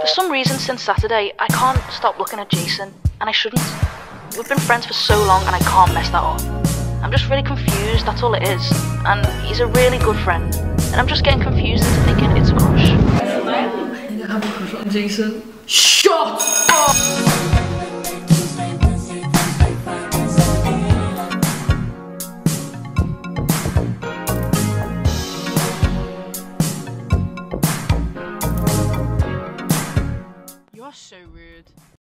For some reason since Saturday, I can't stop looking at Jason, and I shouldn't. We've been friends for so long and I can't mess that up. I'm just really confused, that's all it is. And he's a really good friend. And I'm just getting confused into thinking it's a crush. I have a crush on Jason. Shut! was so rude.